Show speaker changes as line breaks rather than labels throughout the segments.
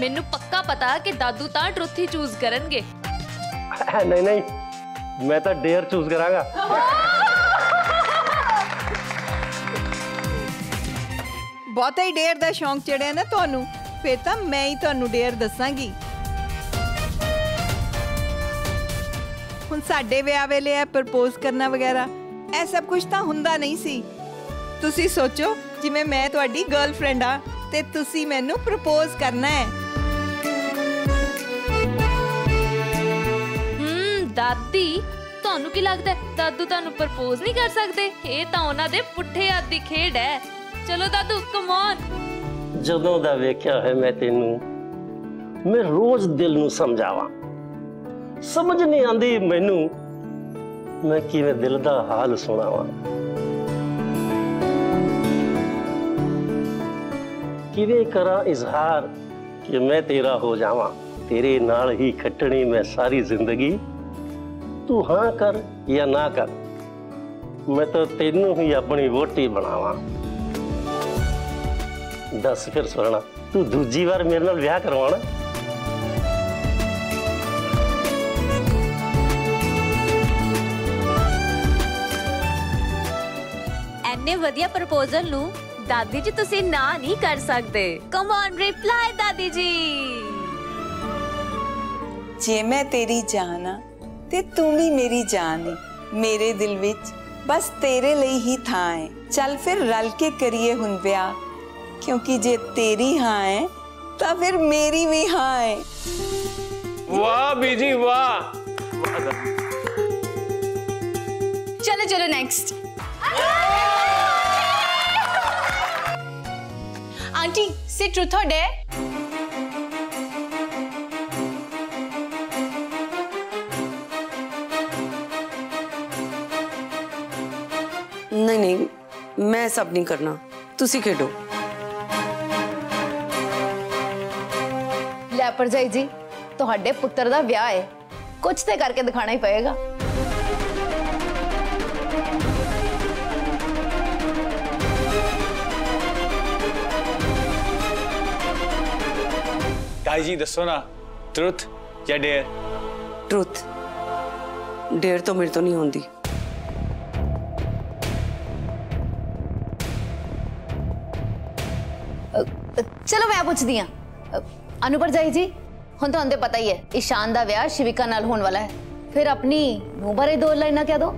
ਮੈਨੂੰ ਪੱਕਾ ਪਤਾ ਕਿ ਦਾਦੂ ਤਾਂ ਟਰੁੱਥ ਹੀ ਚੂਜ਼ ਕਰਨਗੇ
ਨਹੀਂ ਨਹੀਂ ਮੈਂ ਤਾਂ ਡੇਅਰ ਚੂਜ਼ ਕਰਾਂਗਾ
ਬਹੁਤਾ ਹੀ ਡੇਰ ਦਾ ਸ਼ੌਂਕ ਚੜਿਆ ਨਾ ਤੁਹਾਨੂੰ ਫੇਰ ਤਾਂ ਮੈਂ ਹੀ ਤੁਹਾਨੂੰ ਡੇਰ ਦੱਸਾਂਗੀ ਹੁਣ ਸਾਡੇ ਵਿਆਹ ਵੇਲੇ ਇਹ ਪ੍ਰਪੋਜ਼ ਕਰਨਾ ਵਗੈਰਾ ਇਹ ਸਭ ਕੁਝ ਤਾਂ ਹੁੰਦਾ ਨਹੀਂ ਸੀ ਤੁਸੀਂ ਸੋਚੋ ਜਿਵੇਂ ਮੈਂ ਤੁਹਾਡੀ ਗਰਲਫ੍ਰੈਂਡ ਆ ਤੇ ਤੁਸੀਂ ਮੈਨੂੰ ਪ੍ਰਪੋਜ਼ ਕਰਨਾ ਹੈ
ਦਾਦੀ ਤੁਹਾਨੂੰ ਕੀ ਲੱਗਦਾ ਹੈ, ਦਾਦੂ ਤੁਹਾਨੂੰ ਪ੍ਰਪੋਜ਼ ਨਹੀਂ ਕਰ ਸਕਦੇ ਇਹ ਤਾਂ ਉਹਨਾਂ ਦੇ ਪੁੱਠੇ ਹੱਥ ਦੀ ਖੇਡ ਹੈ ਚਲੋ ਦਾਦੂ ਕਮ ਔਨ
ਜਦੋਂ ਦਾ ਵੇਖਿਆ ਹੈ ਮੈਂ ਤੈਨੂੰ ਮੈਂ ਰੋਜ਼ ਦਿਲ ਨੂੰ ਸਮਝਾਵਾਂ ਸਮਝ ਨਹੀਂ ਆਂਦੀ ਮੈਨੂੰ ਮੈਂ ਕਿਵੇਂ ਦਿਲ ਦਾ ਹਾਲ ਸੁਣਾਵਾਂ ਕਿਵੇਂ ਕਰਾਂ ਇਜ਼ਹਾਰ ਕਿ ਮੈਂ ਤੇਰਾ ਹੋ ਜਾਵਾਂ ਤੇਰੇ ਨਾਲ ਹੀ ਖੱਟਣੀ ਮੈਂ ਸਾਰੀ ਜ਼ਿੰਦਗੀ ਤੂੰ ਹਾਂ ਕਰ ਜਾਂ ਨਾ ਕਰ ਮੈਂ ਤਾਂ ਤੈਨੂੰ ਹੀ ਆਪਣੀ ਵੋਟੀ ਬਣਾਵਾਂ ਦੱਸ ਫਿਰ ਸਵਰਣਾ ਤੂੰ ਦੂਜੀ ਵਾਰ ਮੇਰੇ ਨਾਲ ਵਿਆਹ ਕਰਵਾਉਣਾ
ਐਨੇ ਵਧੀਆ ਪ੍ਰਪੋਜ਼ਲ ਨੂੰ ਦਾਦੀ ਜੀ ਤੁਸੀਂ ਨਾ ਨਹੀਂ ਕਰ ਸਕਦੇ ਕਮ ਔਨ ਰਿਪਲਾਈ ਦਾਦੀ ਜੀ
ਜੇ ਮੈਂ ਤੇਰੀ ਜਾਨ ਆ ਤੇ ਤੂੰ ਵੀ ਮੇਰੀ ਜਾਨ ਏ ਮੇਰੇ ਦਿਲ ਵਿੱਚ ਬਸ ਤੇਰੇ ਲਈ ਹੀ ਥਾਂ ਹੈ ਚੱਲ ਫਿਰ ਰਲ ਕੇ ਕਰੀਏ ਹੁਣ ਵਿਆਹ ਕਿਉਂਕਿ ਜੇ ਤੇਰੀ ਹਾਂ ਹੈ ਤਾਂ ਫਿਰ ਮੇਰੀ ਵੀ ਹਾਂ ਹੈ
वाह बीजी वाह
ਚਲੋ ਚਲੋ ਨੈਕਸਟ ਆਂਟੀ ਸੇ ਟਰੂਥ ਔਰ ਡੇਅਰ
ਨਹੀਂ ਨਹੀਂ ਮੈਂ ਸਭ ਨਹੀਂ ਕਰਨਾ ਤੁਸੀਂ ਖੇਡੋ
ਲੈ ਭਰਜਾਈ ਜੀ ਤੁਹਾਡੇ ਪੁੱਤਰ ਦਾ ਵਿਆਹ ਹੈ ਕੁਝ ਤੇ ਕਰਕੇ ਦਿਖਾਣਾ ਹੀ ਪਏਗਾ
ताई जी दसो ना ट्रुथ या डेयर
ਟਰੂਥ ਡੇਰ ਤੋਂ ਮੇਰੇ ਤੋਂ ਨਹੀਂ ਹੁੰਦੀ
ਚਲੋ ਮੈਂ ਪੁੱਛਦੀ ਆ ਅਨੂ ਭਰਜਾਈ ਜੀ ਹੁਣ ਤੁਹਾਨੂੰ ਤੇ ਪਤਾ ਹੀ ਹੈ ਇਸ਼ਾਨ ਦਾ ਵਿਆਹ ਸ਼ਿਵਿਕਾ ਨਾਲ ਹੋਣ ਵਾਲਾ ਹੈ ਫਿਰ ਆਪਣੀ ਨੂੰ ਬਾਰੇ ਦੋ ਲਾਈਨਾਂ ਕਹਿ ਦੋ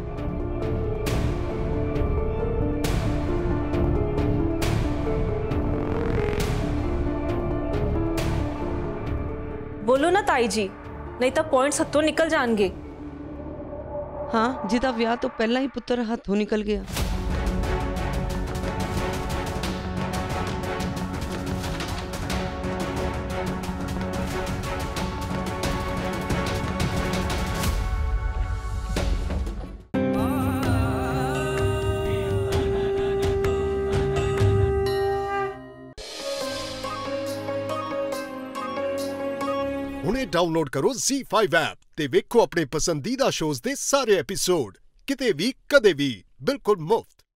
ਬੋਲੋ ਨਾ ਤਾਈ ਜੀ ਨਹੀਂ ਤਾਂ ਪੁਆਇੰਟਸ ਹੱਥੋਂ ਨਿਕਲ ਜਾਣਗੇ
ਹਾਂ ਜਿਹਦਾ ਵਿਆਹ ਤੋਂ ਪਹਿਲਾਂ ਹੀ ਪੁੱਤਰ ਹੱਥੋਂ ਨਿਕਲ ਗਿਆ
ਹੁਣੇ ਡਾਊਨਲੋਡ ਕਰੋ Z5 ਐਪ ਤੇ ਵੇਖੋ ਆਪਣੇ ਪਸੰਦੀਦਾ ਸ਼ੋਜ਼ ਦੇ ਸਾਰੇ ਐਪੀਸੋਡ ਕਿਤੇ ਵੀ, ਕਦੇ ਵੀ, ਬਿਲਕੁਲ ਮੁਫਤ।